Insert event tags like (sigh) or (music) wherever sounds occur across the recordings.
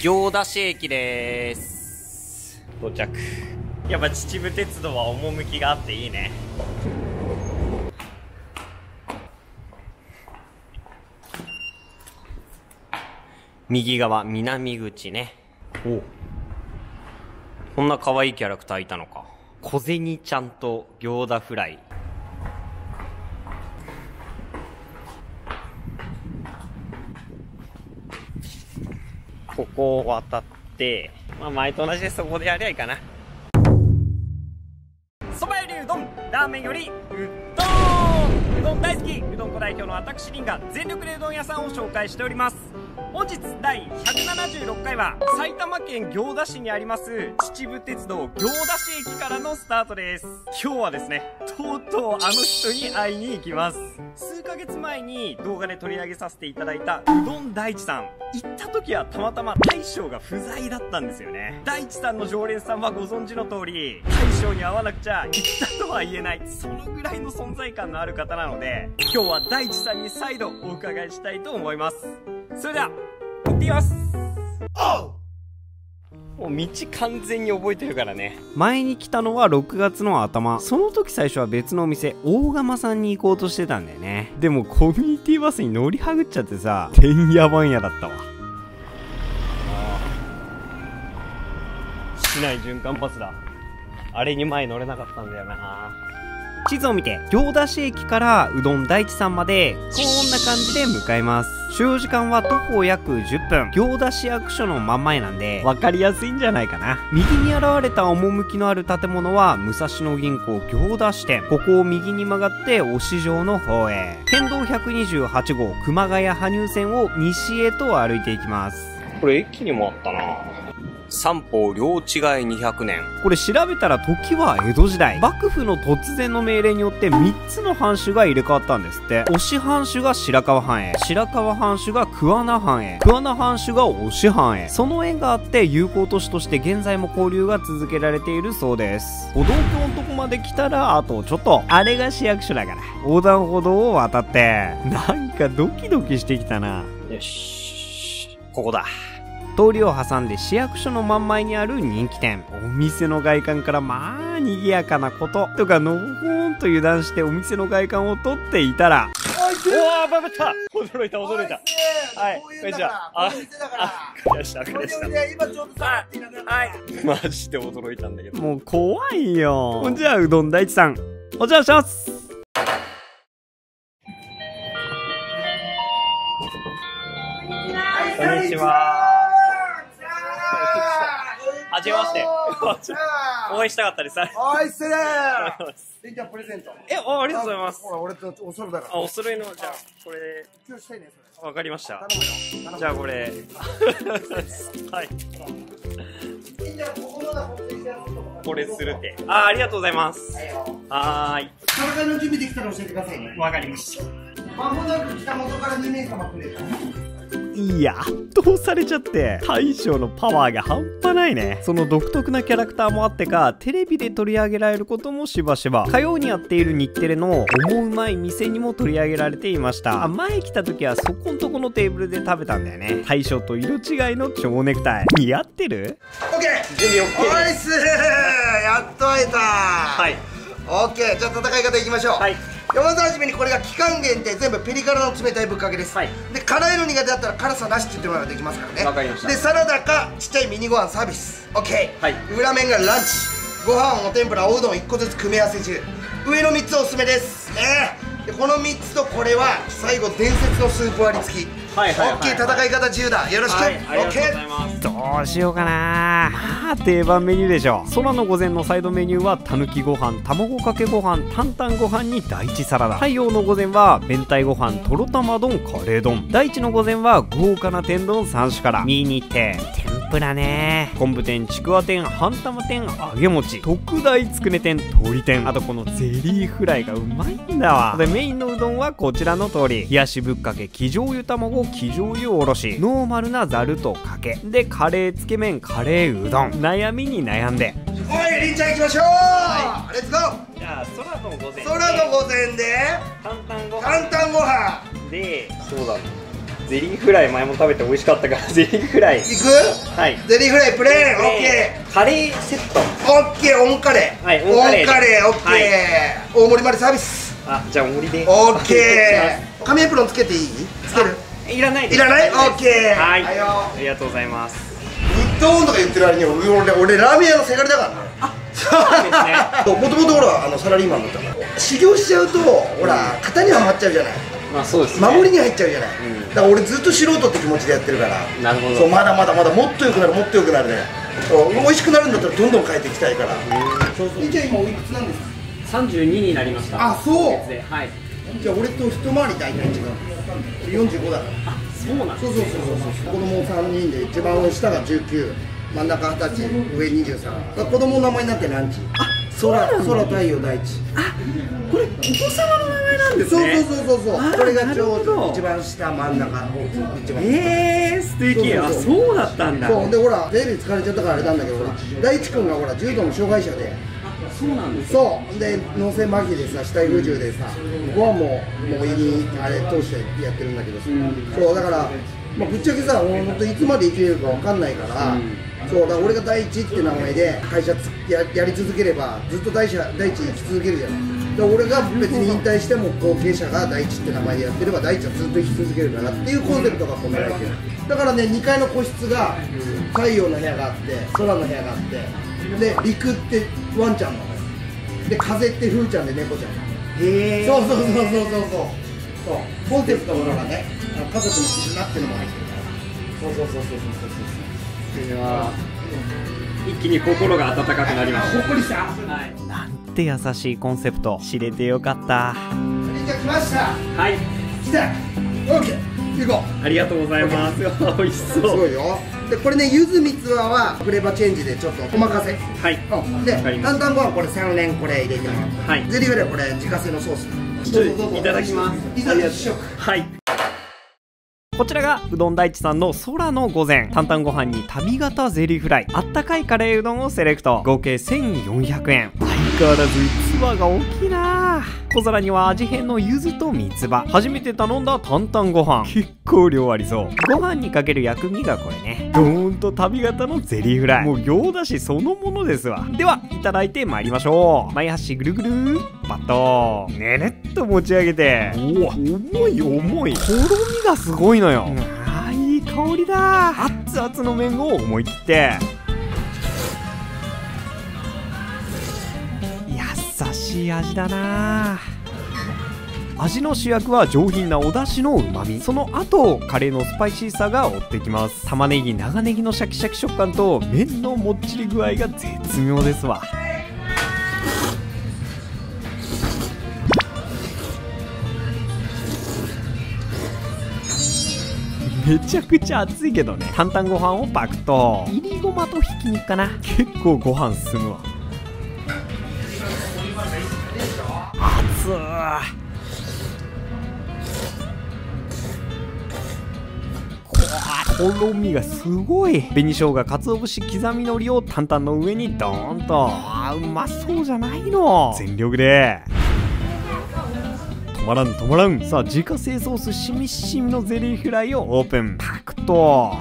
行田市駅です。到着。やっぱ秩父鉄道は趣があっていいね。右側南口ね。お。こんな可愛いキャラクターいたのか。小銭ちゃんと行田フライこを渡って、まあ前と同じでそこでやりゃいいかな。そばよりうどん、ラーメンよりうどんうどん大好きうどん子代表の私凛が全力でうどん屋さんを紹介しております。本日第176回は埼玉県行田市にあります秩父鉄道行田市駅からのスタートです。今日はですねとうとうあの人に会いに行きます。数ヶ月前に動画で取り上げさせていただいたうどん大地さん。行った時はたまたま大将が不在だったんですよね。大地さんの常連さんはご存知の通り大将に会わなくちゃ行ったとは言えない。そのぐらいの存在感のある方なので今日は大地さんに再度お伺いしたいと思います。それでは行ってきます。もう道完全に覚えてるからね。前に来たのは6月の頭。その時最初は別のお店大釜さんに行こうとしてたんだよね。でもコミュニティバスに乗りはぐっちゃってさてんやばんやだったわ。市内循環バスだ。あれに前乗れなかったんだよな。地図を見て行田市駅からうどん大地さんまでこんな感じで向かいます所要時間は徒歩約10分。行田市役所の真ん前なんで分かりやすいんじゃないかな。右に現れた趣のある建物は武蔵野銀行行田支店。ここを右に曲がって押し状の方へ。県道128号熊谷羽生線を西へと歩いていきます。これ駅にもあったな。三方両違い200年。これ調べたら時は江戸時代。幕府の突然の命令によって3つの藩主が入れ替わったんですって。押藩主が白河藩へ。白河藩主が桑名藩へ。桑名藩主が押藩へ。その縁があって友好都市として現在も交流が続けられているそうです。歩道橋のとこまで来たら、あとちょっと、あれが市役所だから。横断歩道を渡って、なんかドキドキしてきたな。よし。ここだ。通りを挟んで市役所の真ん前にある人気店。お店の外観からまあ賑やかなこと。とかのほほんと油断してお店の外観を撮っていたら、おおバブった。驚いた驚いた。はいこんにちはああわかりましたわかりました今ちょっとさはいマジで驚いたんだけど。もう怖いよ。じゃあうどん大地さん。お邪魔します。こんにちははじめまして。応援したかったです。おいっすねーじゃプレゼント。え、あ、ありがとうございます。ほら、俺とお揃いだから。あ、お揃いの、じゃあ、これ。今日したいね、それ。わかりました。じゃあ、これ。はい。これするって。あ、ありがとうございます。はーい。戦いの準備できたら教えてくださいね。わかりました。まもなく北本から2名様来れた。いや、圧倒されちゃって、大将のパワーが半端ないね。その独特なキャラクターもあってか、テレビで取り上げられることもしばしば。火曜にやっている日テレの思うまい店にも取り上げられていました。あ、前来た時はそこんとこのテーブルで食べたんだよね。大将と色違いの蝶ネクタイ。似合ってる？オッケー準備 OK ナイスやっと会えたはいオッケーじゃあ戦い方いきましょうはい山田はじめにこれが期間限定全部ペリ辛の冷たいぶっかけです、はい、で辛いの苦手だったら辛さなしって言ってもらえばできますからね。わかりました。でサラダかちっちゃいミニご飯サービス。OK、はい、裏面がランチ。ご飯お天ぷらおうどん1個ずつ組み合わせ中。上の3つおすすめです。ねでこの3つとこれは最後伝説のスープ割り付き。はいはいはい、はい、戦い方自由だ。よろしく、はい、OK どうしようかな。まあ定番メニューでしょ空の御前のサイドメニューはたぬきご飯卵かけご飯担々ご飯に大地サラダ。太陽の御前は明太ご飯とろ玉丼カレー丼。大地の御前は豪華な天丼3種から。ミニ天天ぷらね。昆布天ちくわ天半玉天揚げ餅。特大つくね天鶏天。あとこのゼリーフライがうまいんだわ。でメインのうどんはこちらの通り。冷やしぶっかけ生醤油卵生醤油おろし。ノーマルなざるとかけ。でカレーつけ麺カレーうどん。悩みに悩んで。おいりんちゃん行きましょう、はい、レッツゴーじゃあ空の午前空の午前で。担々ご飯。担々ご飯。でそうだゼリーフライ前も食べて美味しかったから (laughs) ゼリーフライ。いく？はい。ゼリーフライプレーンオッケー。カレーセット。オッケーオンカレー。はいオンカレーオッケー、はい、大盛りまでサービス。あじゃあ大盛り。でオッケー。(laughs) 紙エプロンつけていい？つける？いらないいらない？オッケー。はい。ありがとうございます。ウッドオンとか言ってる割に俺俺ラーメン屋のせがれだからねあそうですね。(laughs) もともとほらあのサラリーマンだったから。修行しちゃうとほら型にはまっちゃうじゃないまあそうです、ね、守りに入っちゃうじゃない、うん、だから俺ずっと素人って気持ちでやってるから。なるほど。そうまだまだまだもっと良くなるもっと良くなるね。美味しくなるんだったらどんどん変えていきたいから。そうそう。じゃあ今おいくつなんですか？32になりました。あそう。はい。じゃあ俺と一回り大体違う45だからあそうなんそうそうそうそう子供3人で一番下が19真ん中二十歳。上23子供の名前になってランチあ空空太陽大地あこれお子様の名前なんですね。そうそうそうそうこれがちょうど一番下真ん中一番。ええー、素敵あそうだったんだ。そう。でほらテレビ疲れちゃったからあれなんだけど大地君がほら重度の障害者で。そうなんですそう。で脳性麻痺でさ死体不自由でさここはもうもう胃にあれ通してやってるんだけどさ、うん、そうだから、まあ、ぶっちゃけさ本当いつまで生きれるか分かんないから、うん、そうだ俺が第一って名前で会社ややり続ければずっと第一第一生き続けるじゃないで俺が別に引退しても後継者が第一って名前でやってれば第一はずっと生き続けるからっていうコンセプトが込められてる。だからね2階の個室が太陽の部屋があって空の部屋があってで陸ってワンちゃんなので風ってふーちゃんで猫ちゃんへえそうそうそうそうそうそう。そう。コンセプトのがね家族の絆っていうのも入ってるからそうそうそうそうそう。そうそうは一気に心が温かくなります。ほっこりした、はい、なんて優しいコンセプト。知れてよかった。来ましたはい。来た。オッケー。行こう。ありがとうございます。美味しそう。すごいよ。でこれねゆずみつわはフレーバーチェンジでちょっとお任せ。はい、うん、で担々ご飯これ3連これ入れてもらって、はい、ゼリーフレこれ自家製のソース。いただきます。いただきます。はいこちらがうどん大地さんの空の御膳担々ご飯に旅型ゼリーフライあったかいカレーうどんをセレクト。合計1400円。相変わらず器が大きいな。小皿には味変の柚子と三つ葉。初めて頼んだ担々ご飯。結構量ありそう。ご飯にかける薬味がこれね。ドーンと旅型のゼリーフライ。もう行だしそのものですわ。ではいただいてまいりましょう。前端ぐるぐる。パッと。ねねっと持ち上げて。おお重い重い。とろみがすごいのよ。あいい香りだ。熱々の麺を思い切って。優しい味だな。味の主役は上品なお出汁のうまみその後カレーのスパイシーさが追ってきます。玉ねぎ長ネギのシャキシャキ食感と麺のもっちり具合が絶妙ですわめちゃくちゃ熱いけどね。担々ご飯をパクといりごまとひき肉かな。結構ご飯進むわ。熱とろみがすごい。紅生姜鰹節刻みのりを担々の上にドーンと。あうまそうじゃないの。全力でまらん止まらん。さあ自家製ソースしみしみのゼリーフライをオープン。パクと。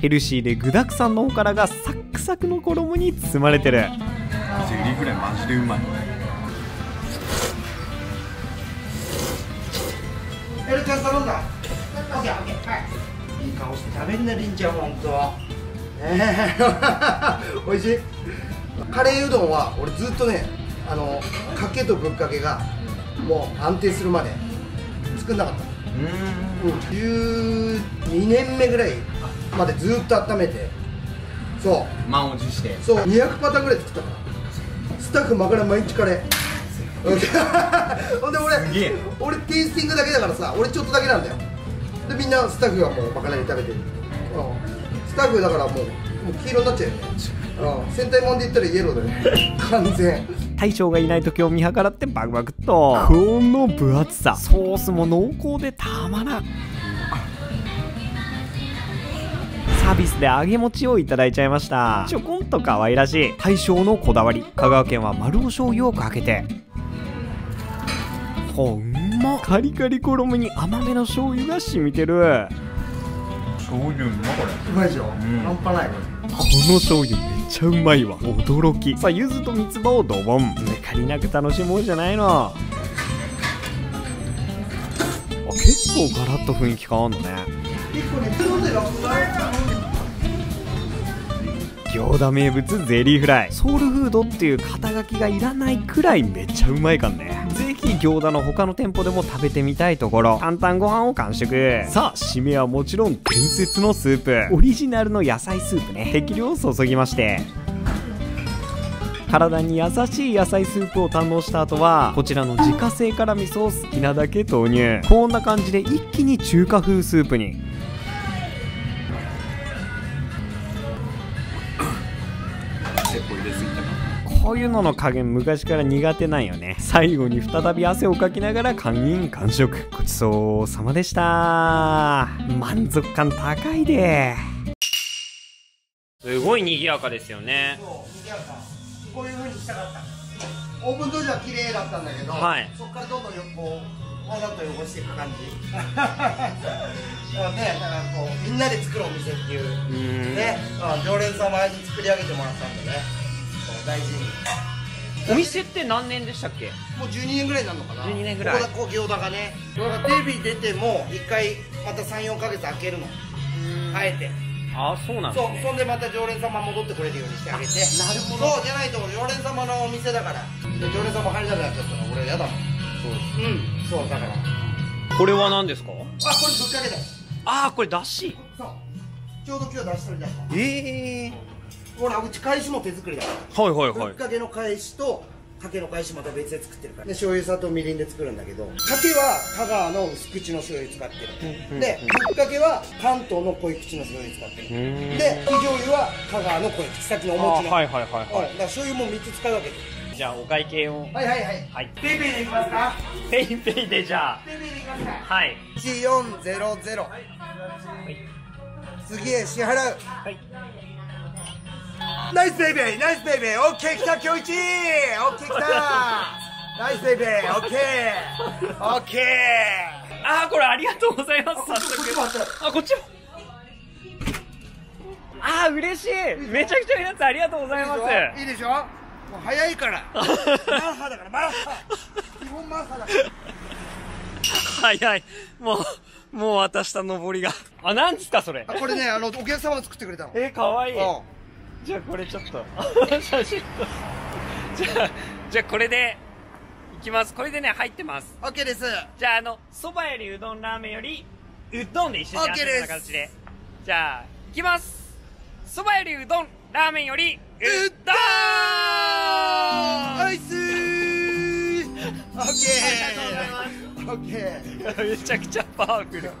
ヘルシーで具だくさんのおからがサクサクの衣に包まれてる。ゼリーフライマジでうまい。エルちゃん頼んだ。オッケーオッケーはい。いい顔して食べんなりんちゃんほんと。え。ー、おいしい。カレーうどんは俺ずっとねあのかけとぶっかけがもう安定するまで作んなかった。うん、12年目ぐらいまでずっと温めてそう。満を持して。そう。200パターンぐらい作ったから。スタッフまから毎日カレー。(laughs) (laughs) ほんで俺俺テイスティングだけだからさ俺ちょっとだけなんだよ。でみんなスタッフがもうまかない食べてる、うん、スタッフだからもうもう黄色になっちゃうよね、うん、戦隊もんで言ったらイエローだよね。完全大将がいない時を見計らってバクバクっと。この分厚さ。ソースも濃厚でたまらん。サービスで揚げ餅をいただいちゃいました。ちょこんと可愛らしい。大将のこだわり。香川県は丸尾醤油をかけて。ほん甘カリカリ衣に甘めの醤油が染みてる。醤油うまこれ。うまいでしょ、うん、半端ない。この醤油めっちゃうまいわ。驚き。さあ柚子と三つ葉をドボン。抜かりなく楽しもうじゃないの。あ結構ガラッと雰囲気変わんのね。結構ね行田名物ゼリーフライ。ソウルフードっていう肩書きがいらないくらいめっちゃうまいかんねぜひ行田の他の店舗でも食べてみたいところ。簡単ご飯を完食。さあ締めはもちろん伝説のスープ。オリジナルの野菜スープね。適量を注ぎまして。体に優しい野菜スープを堪能した後はこちらの自家製辛味噌を好きなだけ投入。こんな感じで一気に中華風スープにこういうのの加減昔から苦手なんよね。最後に再び汗をかきながら完飲完食ごちそうさまでした。満足感高いで。すごい賑やかですよね。こういう風にしたかった。オープン当時は綺麗だったんだけど、はい、そこからどんどんこうわざと汚していく感じ。(laughs) だからねだからこうみんなで作るお店っていう。ね常連様に作り上げてもらったんでね大事に。お店って何年でしたっけ？もう12年ぐらいになるのかな。12年ぐらい。ここ行田がね。テレビ出ても1回また34か月空けるの。あえて。あそうなんですね。そうそんでまた常連様戻ってくれるようにしてあげて。なるほど。そうじゃないと常連様のお店だから。常連様入りたくなっちゃったら俺嫌だもん。そううん。そうだから。これは何ですか？あこれぶっかけだああこれだし。そう。ちょうど今日出しとるじゃんええーほらうち返しも手作りだ。からはいはいはい。ぶっかけの返しと竹の返しまた別で作ってるから。で醤油砂糖みりんで作るんだけど竹は香川の薄口の醤油使ってる、でぶっかけは関東の濃い口の醤油使ってる。で生醤油は香川の濃い口さっきのお餅の。はいはいはいはい、だから醤油も3つ使うわけ。じゃあお会計を。はいはいはい、はい、ペイペイでいきますか？ペイペイでじゃあ。ペイペイでいきますか？はい。1400、はい、次へ支払う。はい Nice baby nice baby オッケー来た今日一。オッケー来た。ナイスベイベーオッケー。オッケーあーこれありがとうございます。早速。あこっちも。あー嬉しい。めちゃくちゃ皆さんありがとうございます。いいでしょもう早いから。マッハだからマッハ。基本マッハだから早い。もうもう渡した上りが。あなんですかそれ。これねあのお客様が作ってくれたの。えー、かわいいじゃあこれちょっと。写真とじゃあじゃあこれでいきます。これでね入ってます。OK です。じゃああのそばよりうどんラーメンよりうどんで一緒にやってるような形で。じゃあいきます。そばよりうどんラーメンよりうどん。アイス。ー。OK めちゃくちゃパワフル。じゃ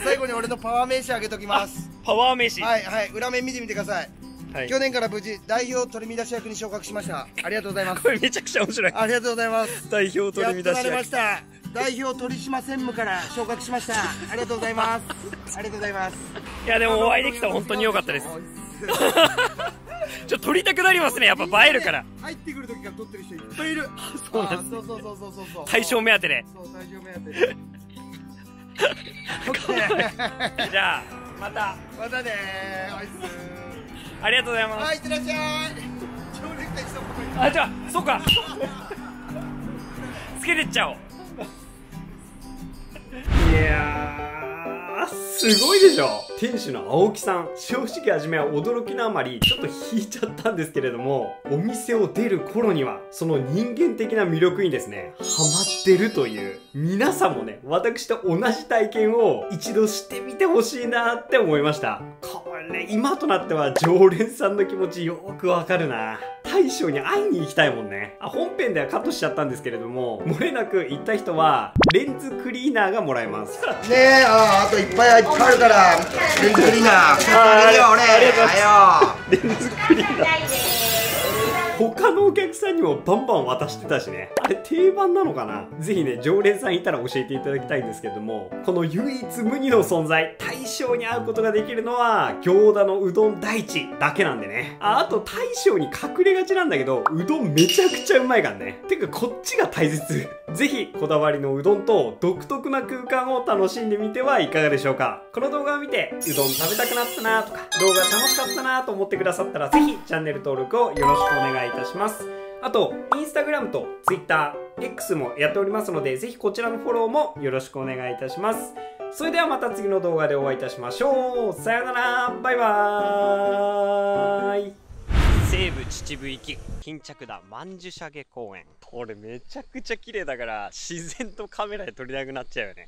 最後に俺のパワー名刺あげときます。パワー名刺。はいはい。裏面見てみてくださいはい、去年から無事代表取り乱し役に昇格しました。ありがとうございます。こ (laughs) れめちゃくちゃ面白い。ありがとうございます。代表取り乱し役。ました。代表取締専務から昇格しました。ありがとうございます。ありがとうございます。いやでもお会いできた本当に良かったです。ちょっと撮りたくなりますね。やっぱ映えるから。入ってくる時から撮ってる人いっぱいいるそうなんですそうそう。そうそうそう対象目当てで。そう対象目当てで。(laughs) じゃあまた。またねー。アイスありがとうございます。はいいってらっしゃい。あじゃあそうか。つけてっちゃおう。いやすごいでしょ。店主の青木さん正直初めは驚きのあまりちょっと引いちゃったんですけれどもお店を出る頃にはその人間的な魅力にですねハマってるという皆さんもね私と同じ体験を一度してみてほしいなって思いました。これ今となっては常連さんの気持ちよくわかるな。大将に会いに行きたいもんね。あ本編ではカットしちゃったんですけれども漏れなく行った人はレンズクリーナーがもらえます。ねえああといっぱいあるからレンズクリーナー。ああげるよ俺。ありがとうございます。レンズクリーナー他のお客さんにもバンバン渡してたしね。あれ定番なのかな？ぜひね常連さんいたら教えていただきたいんですけども。この唯一無二の存在大将に会うことができるのは餃子のうどん大地だけなんでね。ああと大将に隠れがちなんだけどうどんめちゃくちゃうまいからね。てかこっちが大切。ぜひこだわりのうどんと独特な空間を楽しんでみてはいかがでしょうかこの動画を見てうどん食べたくなったなとか動画楽しかったなと思ってくださったらぜひチャンネル登録をよろしくお願いいたしますあと、インスタグラムとツイッター、X もやっておりますので、ぜひこちらのフォローもよろしくお願いいたします。それではまた次の動画でお会いいたしましょう。さよなら、バイバーイ。西武秩父行き巾着田万寿社下公園。これめちゃくちゃ綺麗だから自然とカメラで撮りたくなっちゃうよね。